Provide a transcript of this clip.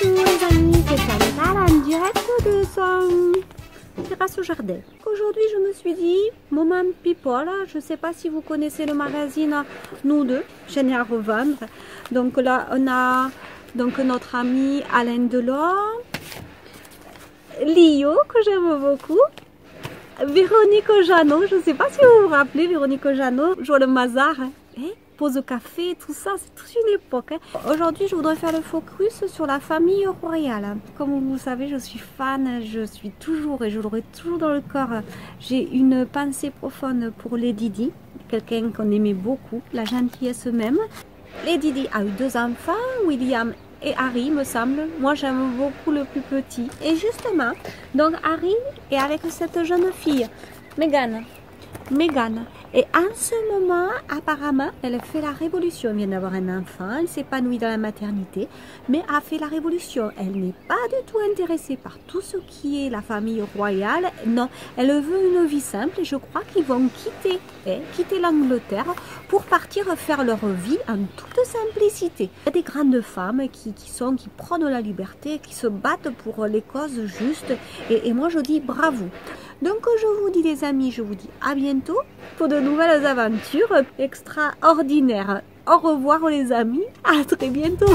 Bonjour les amis, c'est Chantal en direct de son terrasse au jardin. Aujourd'hui je me suis dit, Moment People, je ne sais pas si vous connaissez le magazine Nous deux, ai à revendre. Donc là on a donc notre ami Alain Delors, Lio que j'aime beaucoup, Véronique Jeannot, je ne sais pas si vous vous rappelez Véronique Jeannot, Joël Mazar. Eh pause café, tout ça, c'est toute une époque. Hein. Aujourd'hui, je voudrais faire le focus sur la famille royale. Comme vous savez, je suis fan, je suis toujours, et je l'aurai toujours dans le corps, j'ai une pensée profonde pour Lady Di, quelqu'un qu'on aimait beaucoup, la gentillesse même. Lady Di a eu deux enfants, William et Harry, me semble. Moi, j'aime beaucoup le plus petit. Et justement, donc Harry est avec cette jeune fille, Meghan. Meghan. Et en ce moment, apparemment, elle fait la révolution. Elle vient d'avoir un enfant, elle s'épanouit dans la maternité, mais a fait la révolution. Elle n'est pas du tout intéressée par tout ce qui est la famille royale. Non, elle veut une vie simple et je crois qu'ils vont quitter, hein, quitter l'Angleterre pour partir faire leur vie en toute simplicité. Il y a des grandes femmes qui, sont, qui prennent la liberté, qui se battent pour les causes justes. Et moi, je dis bravo. Donc je vous dis les amis, je vous dis à bientôt pour de nouvelles aventures extraordinaires. Au revoir les amis, à très bientôt